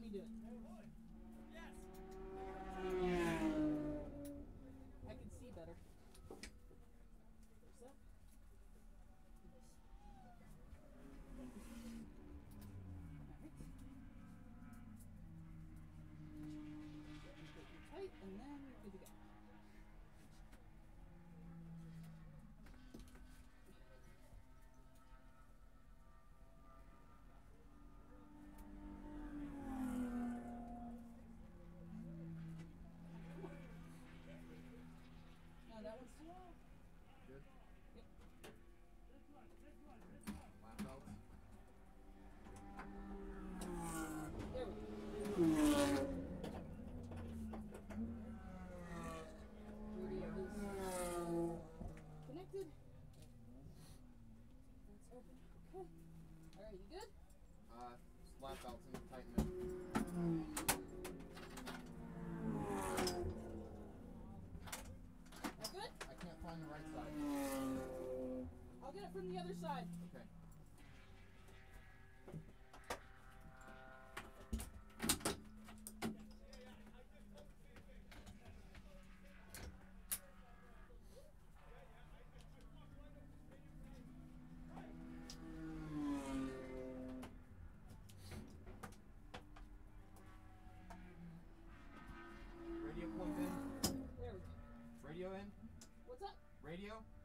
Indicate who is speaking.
Speaker 1: Move your hands. Radio.